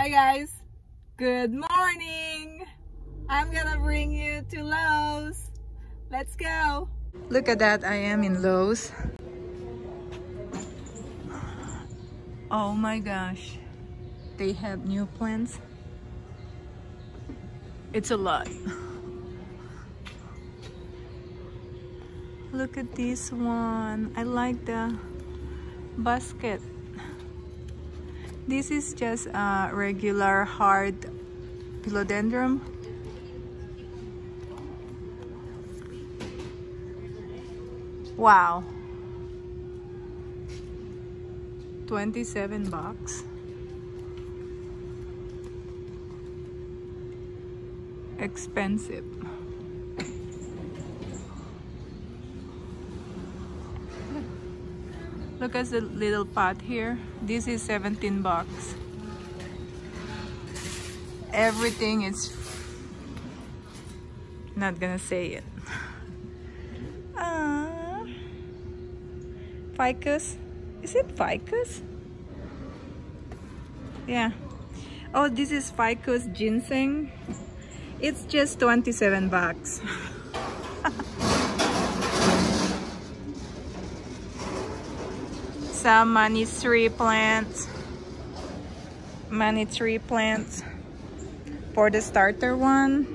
Hi guys, good morning. I'm gonna bring you to Lowe's. Let's go. Look at that, I am in Lowe's. Oh my gosh, they have new plants. It's a lot. Look at this one. I like the basket. This is just a regular heart philodendron. Wow. 27 bucks. Expensive. Look at the little pot here. This is 17 bucks. Everything is not gonna say it. Uh, ficus. Is it ficus? Yeah. Oh, this is ficus ginseng. It's just 27 bucks. some money tree plants. Money tree plants for the starter one.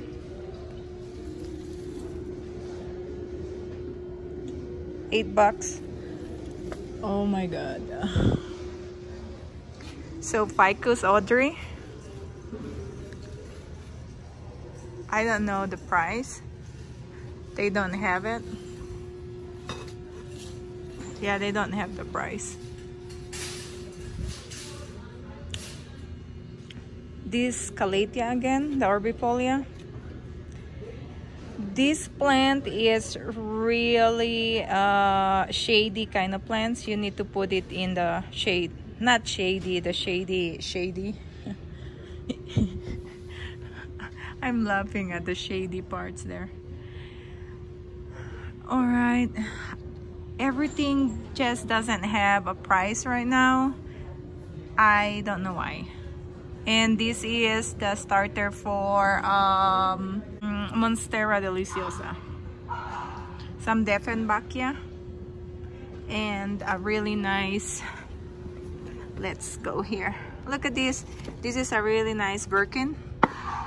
Eight bucks. Oh my god. So ficus audrey I don't know the price. They don't have it yeah, they don't have the price. This Calathea again, the Orbifolia. This plant is really uh, shady kind of plants. You need to put it in the shade. Not shady, the shady, shady. I'm laughing at the shady parts there. All right, everything just doesn't have a price right now. I don't know why. And this is the starter for um, Monstera Deliciosa. Some Dieffenbachia and a really nice let's go here. Look at this. This is a really nice Birkin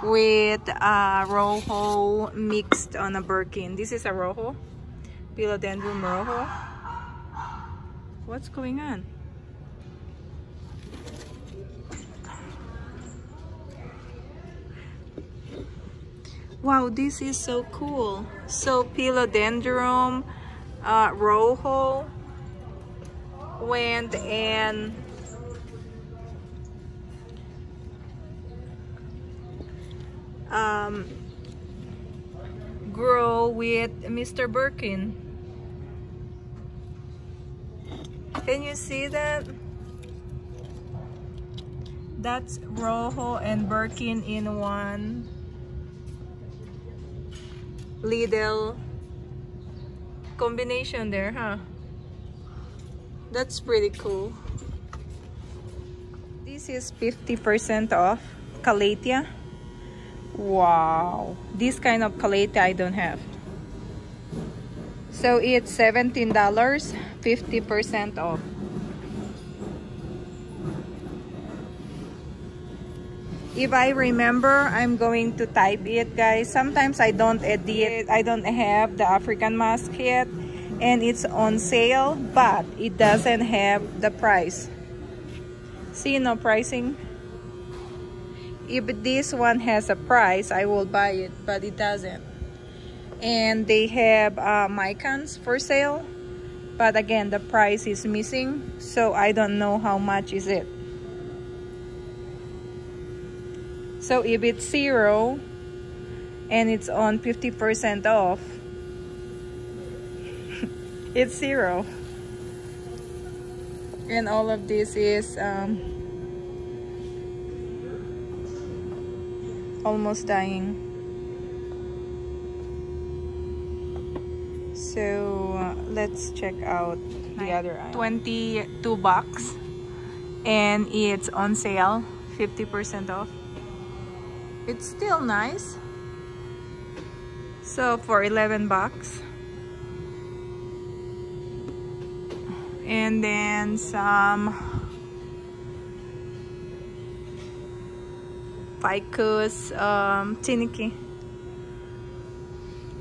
with a Rojo mixed on a Birkin. This is a Rojo Philodendron rojo. What's going on? Wow, this is so cool. So Philodendron uh, rojo went and um, grow with Mr. Birkin. Can you see that? That's Rojo and Birkin in one little combination there, huh? That's pretty cool. This is 50% off Calathea. Wow. This kind of Calathea I don't have. So it's $17, 50% off. If I remember, I'm going to type it, guys. Sometimes I don't edit. I don't have the African mask yet. And it's on sale, but it doesn't have the price. See, no pricing. If this one has a price, I will buy it, but it doesn't and they have uh, Micans for sale. But again the price is missing so I don't know how much is it. So if it's zero and it's on 50% off it's zero. And all of this is um, almost dying so uh, let's check out the other 22 bucks and it's on sale 50% off. It's still nice. So for 11 bucks. And then some ficus um, Tineke.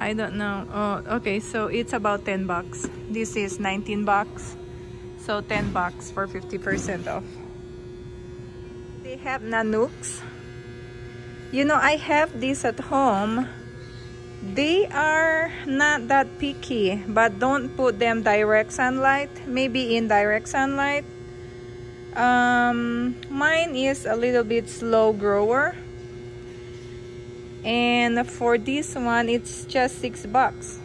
I don't know. Oh, okay, so it's about 10 bucks. This is 19 bucks. So 10 bucks for 50% off. They have Nanouks. You know, I have this at home. They are not that picky, but don't put them direct sunlight. Maybe in direct sunlight. Um, mine is a little bit slow grower and for this one it's just six bucks.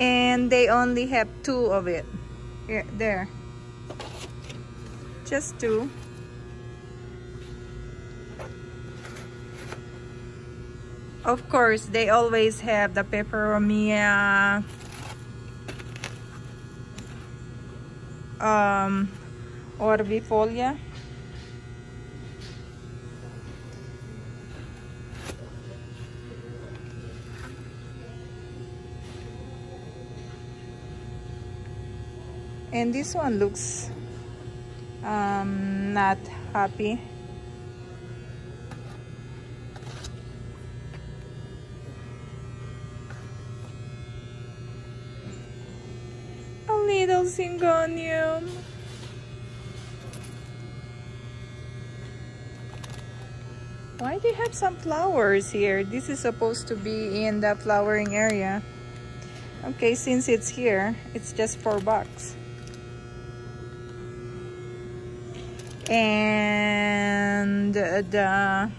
And they only have two of it. Here there. Just two. Of course they always have the peperomia um orbifolia and this one looks um, not happy. A little syngonium. Why do you have some flowers here? This is supposed to be in the flowering area. Okay since it's here it's just four bucks and the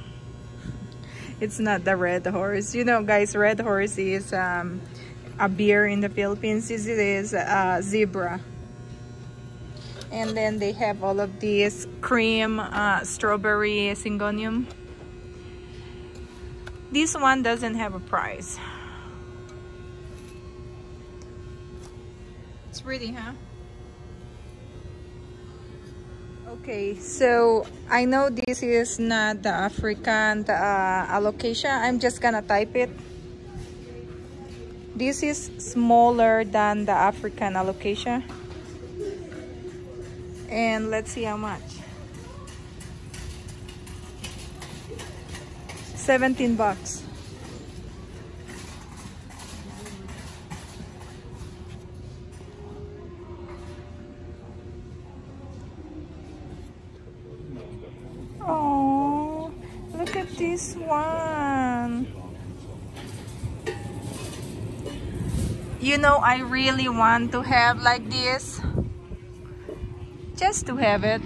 it's not the red horse. You know guys red horse is um, a beer in the Philippines. This is a zebra. And then they have all of these cream uh, strawberry syngonium. This one doesn't have a price. It's pretty huh Okay, so I know this is not the African uh, alocasia. I'm just gonna type it. This is smaller than the African alocasia. And let's see how much. 17 bucks. This one. You know, I really want to have like this. Just to have it.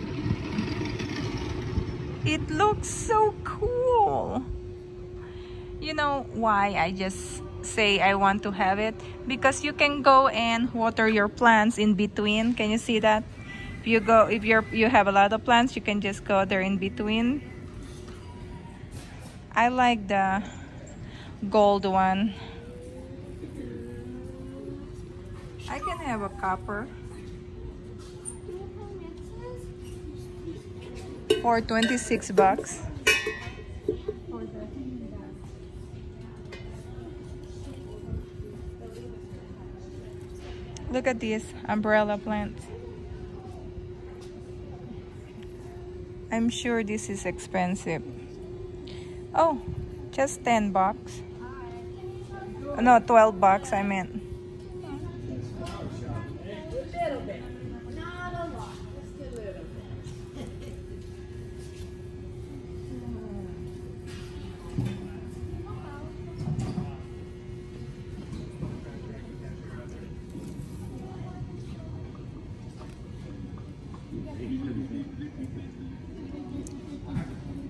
It looks so cool. You know why I just say I want to have it? Because you can go and water your plants in between. Can you see that? If you go, if you're, you have a lot of plants, you can just go there in between I like the gold one. I can have a copper. For 26 bucks. Look at these umbrella plants. I'm sure this is expensive. Oh, just 10 bucks. No, 12 bucks I meant.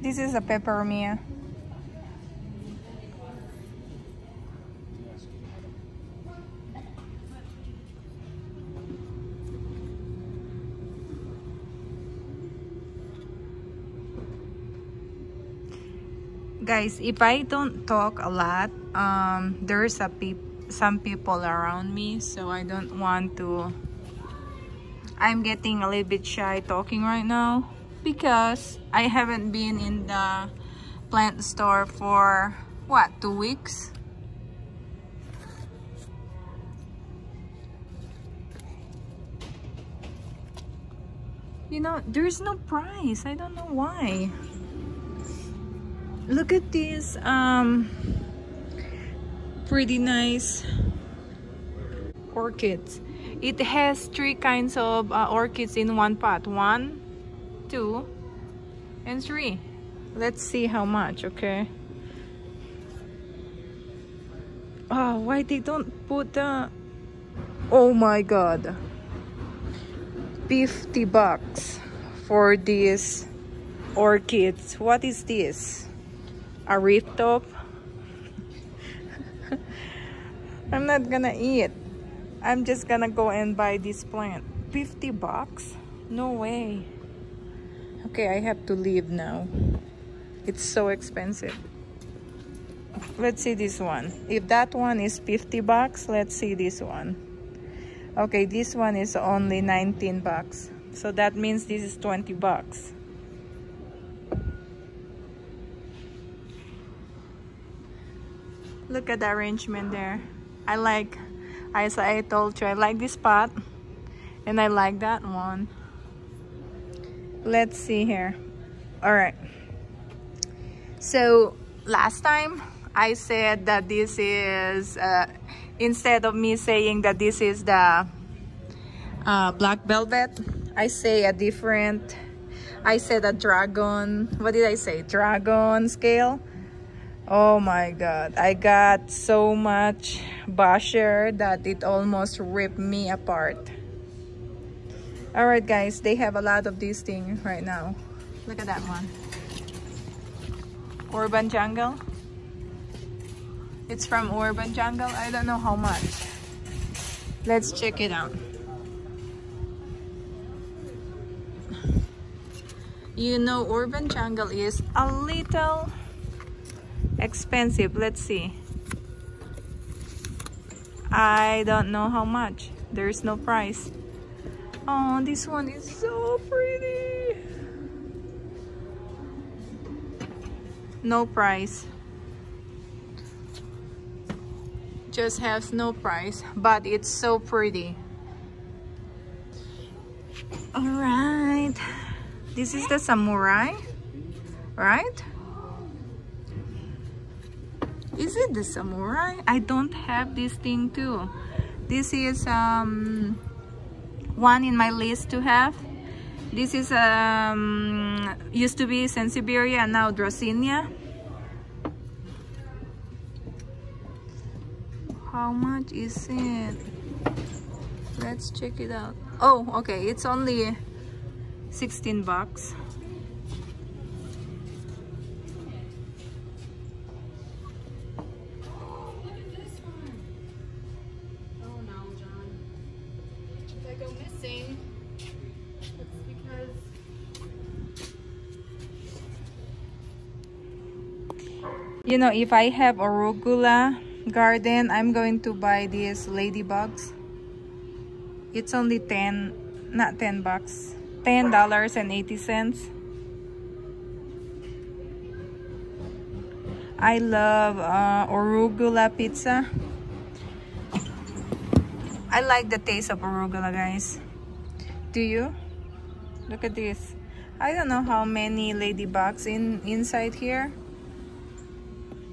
This is a peperomia. Guys if i don't talk a lot um there's a peop some people around me so i don't want to I'm getting a little bit shy talking right now because I haven't been in the plant store for what two weeks? You know there's no price. I don't know why look at this um pretty nice orchids. It has three kinds of uh, orchids in one pot. One two and three. Let's see how much okay? Oh why they don't put the oh my god. 50 bucks for these orchids. What is this a reef top. I'm not gonna eat. I'm just gonna go and buy this plant. 50 bucks? No way. Okay I have to leave now. It's so expensive. Let's see this one. If that one is 50 bucks let's see this one. Okay this one is only 19 bucks. So that means this is 20 bucks look at the arrangement there. I like as I told you I like this spot and I like that one. Let's see here. All right. So last time I said that this is uh, instead of me saying that this is the uh, black velvet I say a different I said a dragon what did I say? Dragon scale oh my god I got so much basher that it almost ripped me apart alright guys they have a lot of these things right now look at that one urban jungle it's from Urban Jungle. I don't know how much. Let's check it out. You know Urban Jungle is a little expensive. Let's see. I don't know how much. There's no price. Oh, this one is so pretty. No price. just has no price but it's so pretty all right this is the samurai right is it the samurai? I don't have this thing too. This is um one in my list to have. This is um used to be Sansevieria and now Dracaena how much is it? Let's check it out. Oh okay it's only 16 bucks you know if I have arugula garden i'm going to buy these ladybugs. It's only 10 not 10 bucks. 10 dollars and 80 cents. I love uh, arugula pizza. I like the taste of arugula guys. Do you? Look at this. I don't know how many ladybugs in inside here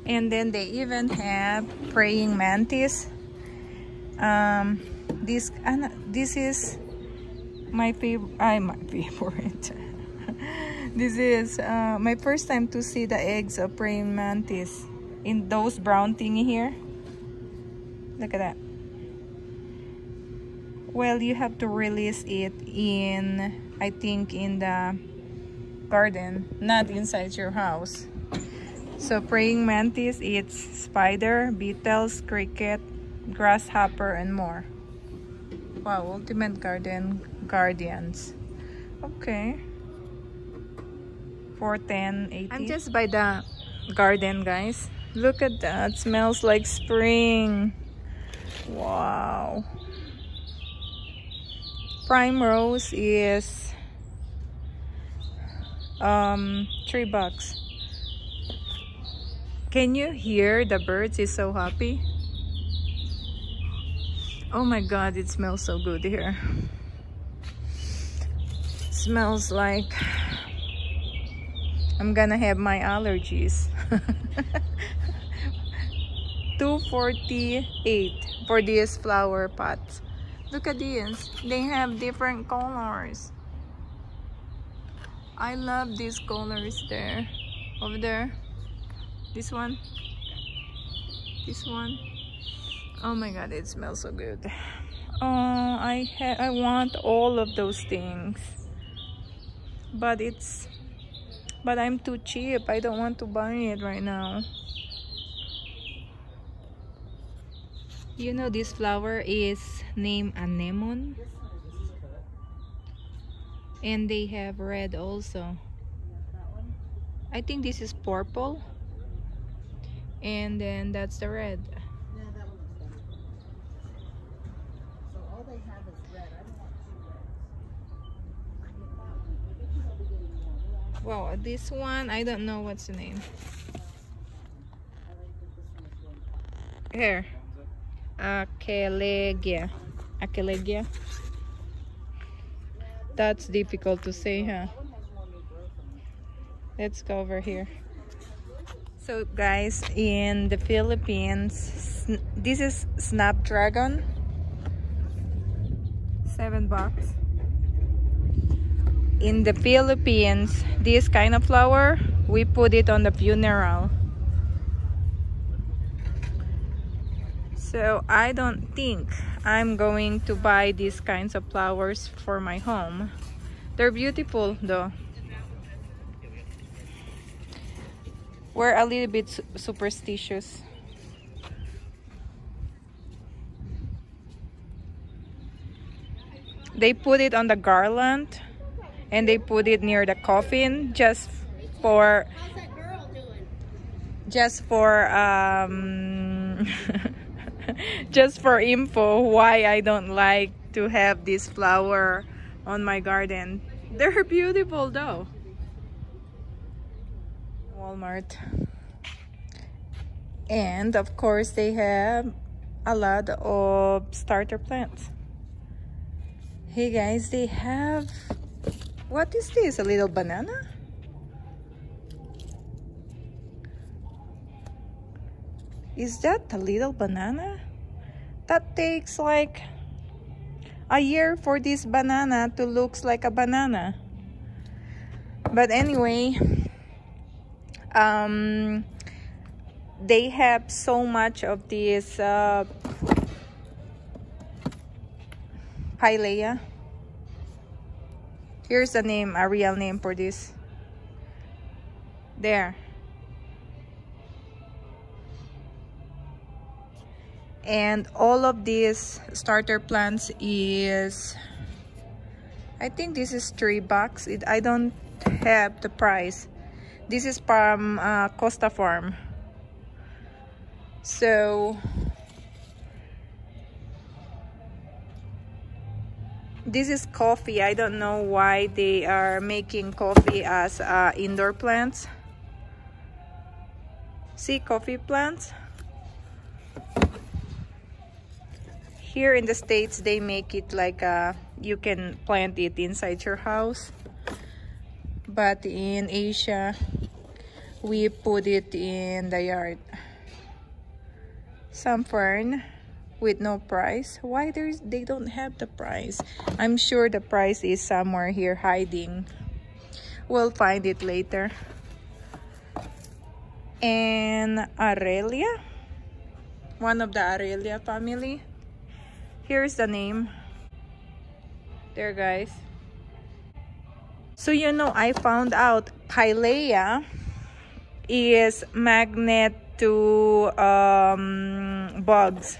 and then they even have praying mantis. Um, this uh, this is my favorite I my favorite. This is uh, my first time to see the eggs of praying mantis in those brown thingy here. Look at that. Well you have to release it in I think in the garden not inside your house so praying mantis eats spider, beetles, cricket, grasshopper, and more. Wow, ultimate garden guardians. Okay. For 10, 80. I'm just by the garden, guys. Look at that. Smells like spring. Wow. Primrose is um, three bucks. Can you hear the birds? Is so happy. Oh my god, it smells so good here. It smells like I'm gonna have my allergies. 248 for these flower pots. Look at these. They have different colors. I love these colors there. Over there. This one. This one. Oh my god, it smells so good. Oh, I I want all of those things. But it's but I'm too cheap. I don't want to buy it right now. You know this flower is named anemone. And they have red also. I think this is purple. And then that's the red. Wow, this one, I don't know what's the name. Here. Aquilegia. Aquilegia. That's difficult to say, huh? Let's go over here. So guys, in the Philippines, this is Snapdragon. Seven bucks. In the Philippines, this kind of flower, we put it on the funeral. So I don't think I'm going to buy these kinds of flowers for my home. They're beautiful though. We're a little bit superstitious. They put it on the garland and they put it near the coffin just for just for um just for info why I don't like to have this flower on my garden. They're beautiful though. Walmart. And of course they have a lot of starter plants. Hey guys, they have what is this? A little banana? Is that a little banana? That takes like a year for this banana to looks like a banana. But anyway, um, they have so much of this uh, Pilea. Here's the name, a real name for this. There. and all of these starter plants is I think this is three bucks it, I don't have the price this is from uh, Costa Farm. So this is coffee. I don't know why they are making coffee as uh, indoor plants. See coffee plants? Here in the states they make it like a you can plant it inside your house but in asia we put it in the yard. Some fern with no price. Why there's they don't have the price? I'm sure the price is somewhere here hiding. We'll find it later. And Aralia one of the Aralia family. Here's the name. There, guys. So, you know, I found out Pilea is magnet to um, bugs.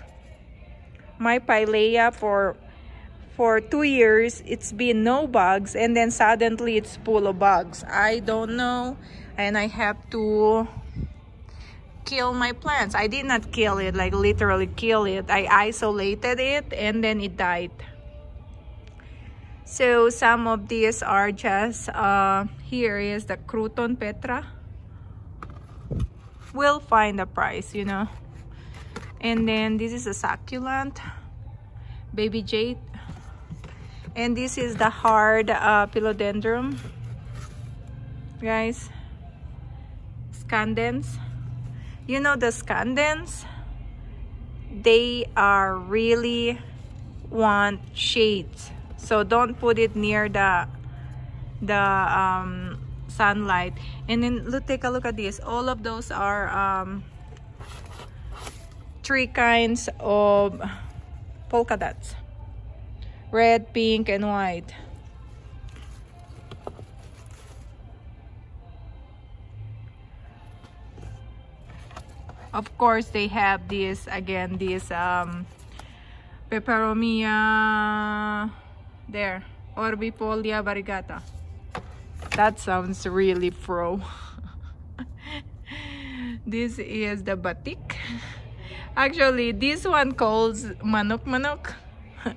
My Pilea for for two years, it's been no bugs and then suddenly it's full of bugs. I don't know and I have to kill my plants. I did not kill it, like literally kill it. I isolated it and then it died. So some of these are just, uh, here is the Croton Petra. We'll find the price, you know. And then this is a succulent, baby jade. And this is the heart uh, philodendron, guys. Scandens. You know the scandens? They are really want shades so don't put it near the the um, sunlight. And then look take a look at this. All of those are um, three kinds of polka dots. Red pink and white. Of course they have this again this um peperomia there, Orbifolia variegata. That sounds really pro. this is the batik. Actually, this one calls manok manok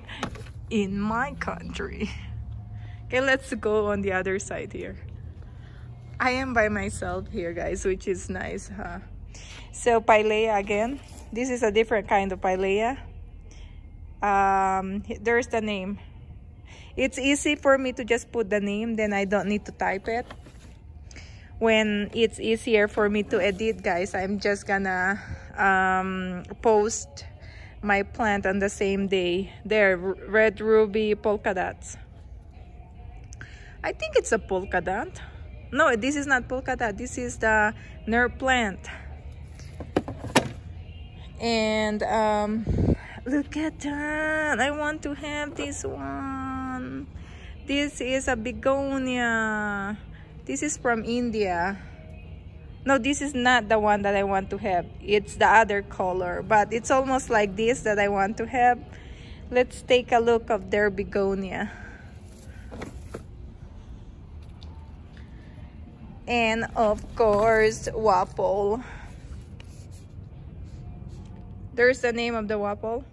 in my country. Okay, let's go on the other side here. I am by myself here, guys, which is nice, huh? So, Pilea again. This is a different kind of Pilea. Um, there's the name it's easy for me to just put the name, then I don't need to type it. When it's easier for me to edit, guys, I'm just gonna um, post my plant on the same day. There, red ruby polka dots. I think it's a polka dot. No, this is not polka dot. This is the nerve plant. And um, look at that. I want to have this one. This is a begonia. This is from India. No, this is not the one that I want to have. It's the other color, but it's almost like this that I want to have. Let's take a look of their begonia. And of course, waffle. There's the name of the waffle.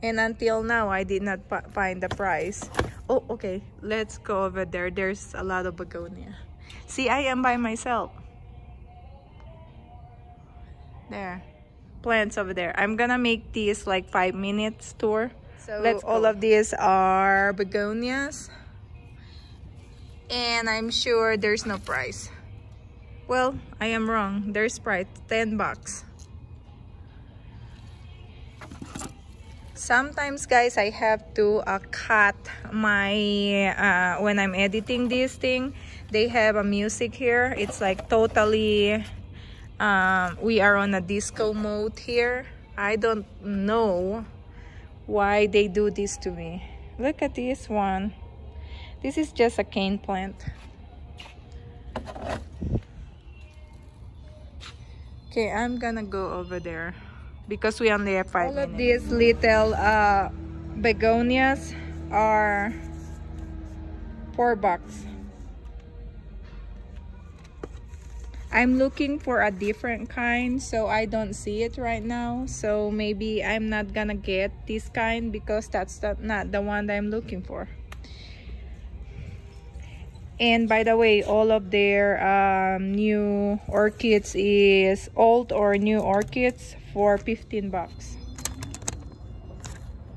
And until now, I did not find the price. Oh, okay. Let's go over there. There's a lot of begonia. See, I am by myself. There. Plants over there. I'm gonna make this like five minutes tour. So Let's all of these are begonias. And I'm sure there's no price. Well, I am wrong. There's price. 10 bucks. Sometimes guys I have to uh, cut my uh, when I'm editing this thing they have a music here. It's like totally um, we are on a disco mode here. I don't know why they do this to me. Look at this one. This is just a cane plant. Okay I'm gonna go over there because we only have five All minutes. of these little uh, begonias are four bucks. I'm looking for a different kind so I don't see it right now so maybe I'm not gonna get this kind because that's not the one that I'm looking for and by the way all of their um, new orchids is old or new orchids for 15 bucks.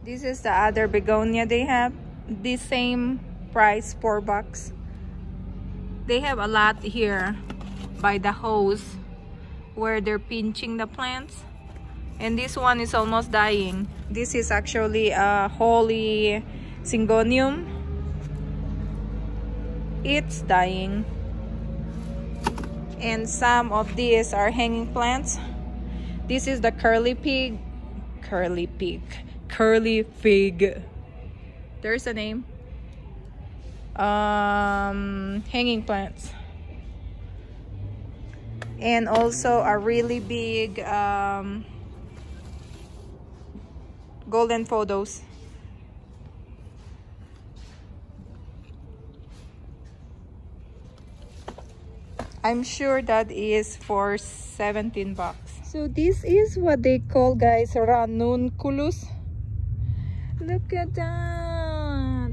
This is the other begonia they have. The same price, 4 bucks. They have a lot here by the hose where they're pinching the plants. And this one is almost dying. This is actually a holy syngonium. It's dying. And some of these are hanging plants. This is the curly pig. Curly pig. Curly fig. There's a name. Um, hanging plants. And also a really big um, golden pothos. I'm sure that is for 17 bucks. So this is what they call guys ranunculus. Look at that.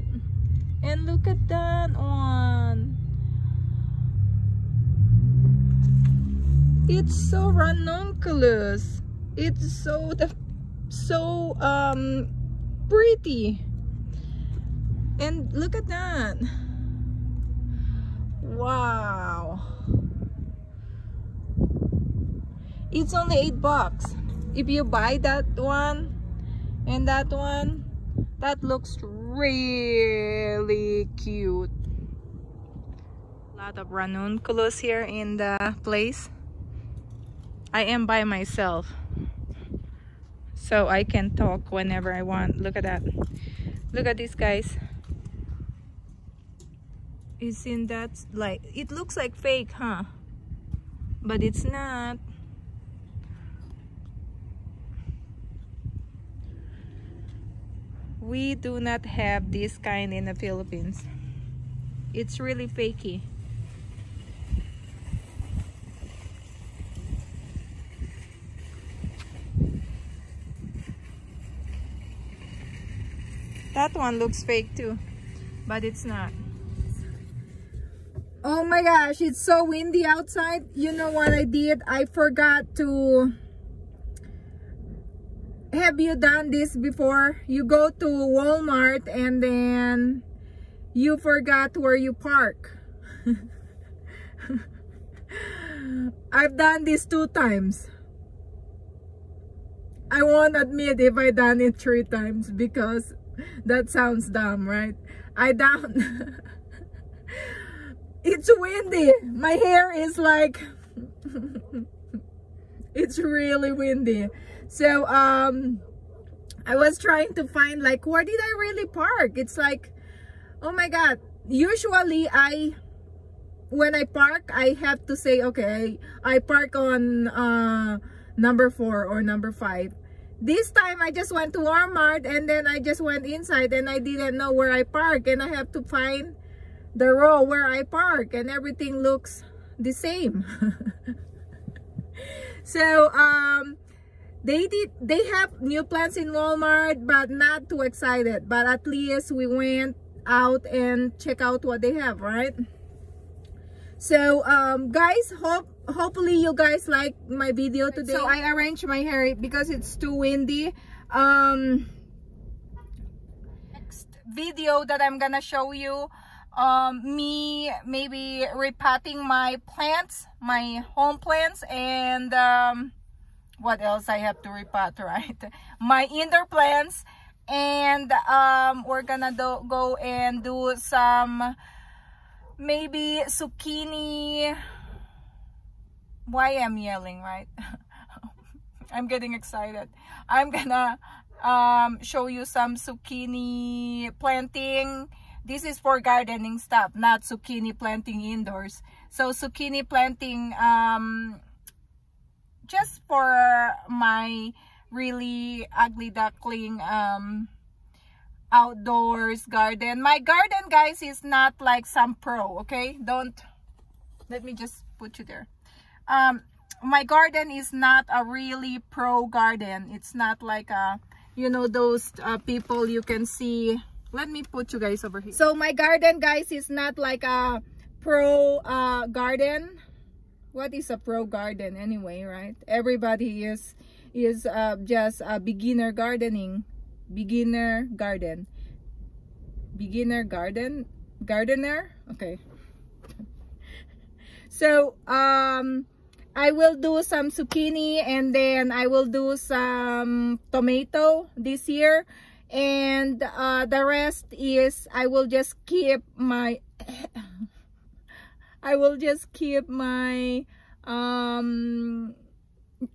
And look at that one. It's so ranunculus. It's so the so um pretty. And look at that. Wow. It's only eight bucks. If you buy that one and that one, that looks really cute. A lot of ranunculus here in the place. I am by myself. So I can talk whenever I want. Look at that. Look at these guys. Isn't that like, it looks like fake, huh? But it's not. We do not have this kind in the Philippines. It's really fakey. That one looks fake too but it's not. Oh my gosh it's so windy outside. You know what I did? I forgot to have you done this before? You go to Walmart and then you forgot where you park. I've done this two times. I won't admit if I done it three times because that sounds dumb, right? I down. it's windy. My hair is like, it's really windy. So, um, I was trying to find like, where did I really park? It's like, oh my God. Usually I, when I park, I have to say, okay, I park on uh, number four or number five. This time I just went to Walmart and then I just went inside and I didn't know where I park and I have to find the row where I park and everything looks the same. so, um, they did they have new plants in walmart but not too excited. But at least we went out and check out what they have right? So um guys hope hopefully you guys like my video today. So i arranged my hair because it's too windy. Um next video that i'm gonna show you um me maybe repotting my plants my home plants and um what else I have to repot, right? My indoor plants and um, we're gonna do, go and do some maybe zucchini. Why I'm yelling, right? I'm getting excited. I'm gonna um, show you some zucchini planting. This is for gardening stuff, not zucchini planting indoors. So zucchini planting um, just for my really ugly duckling um outdoors garden. My garden guys is not like some pro okay? Don't let me just put you there. Um my garden is not a really pro garden. It's not like a you know those uh, people you can see. Let me put you guys over here. So my garden guys is not like a pro uh garden what is a pro garden anyway right? Everybody is is uh, just a beginner gardening beginner garden. Beginner garden gardener? Okay. So um I will do some zucchini and then I will do some tomato this year. And uh, the rest is I will just keep my I will just keep my um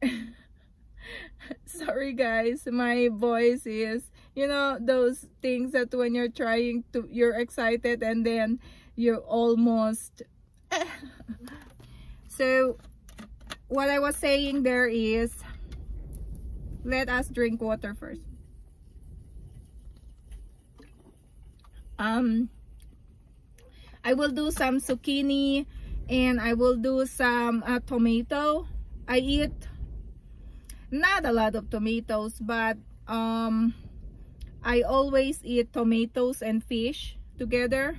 sorry guys. My voice is you know those things that when you're trying to you're excited and then you're almost so what I was saying there is let us drink water first. Um I will do some zucchini and I will do some uh, tomato. I eat not a lot of tomatoes but um, I always eat tomatoes and fish together.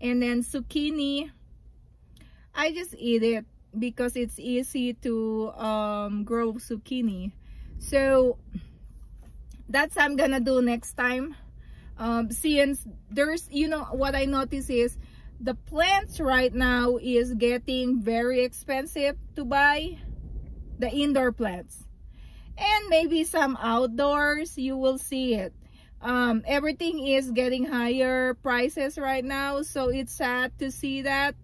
And then zucchini I just eat it because it's easy to um, grow zucchini. So that's I'm gonna do next time. Um, since there's you know what I notice is the plants right now is getting very expensive to buy the indoor plants. And maybe some outdoors you will see it. Um, everything is getting higher prices right now so it's sad to see that.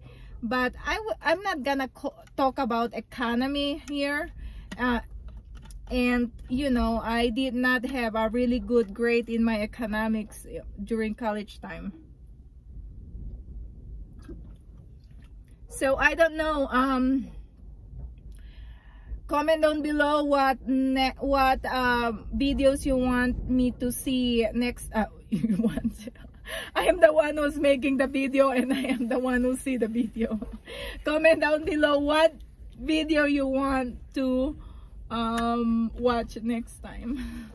But I'm not gonna talk about economy here. Uh, and you know I did not have a really good grade in my economics uh, during college time so I don't know um comment down below what what um, videos you want me to see next uh, you want I am the one who's making the video and I am the one who see the video. Comment down below what video you want to um, watch next time.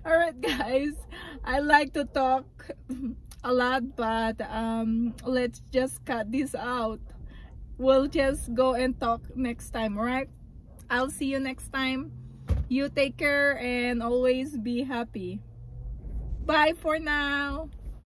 Alright guys. I like to talk a lot but um, let's just cut this out. We'll just go and talk next time alright? I'll see you next time. You take care and always be happy. Bye for now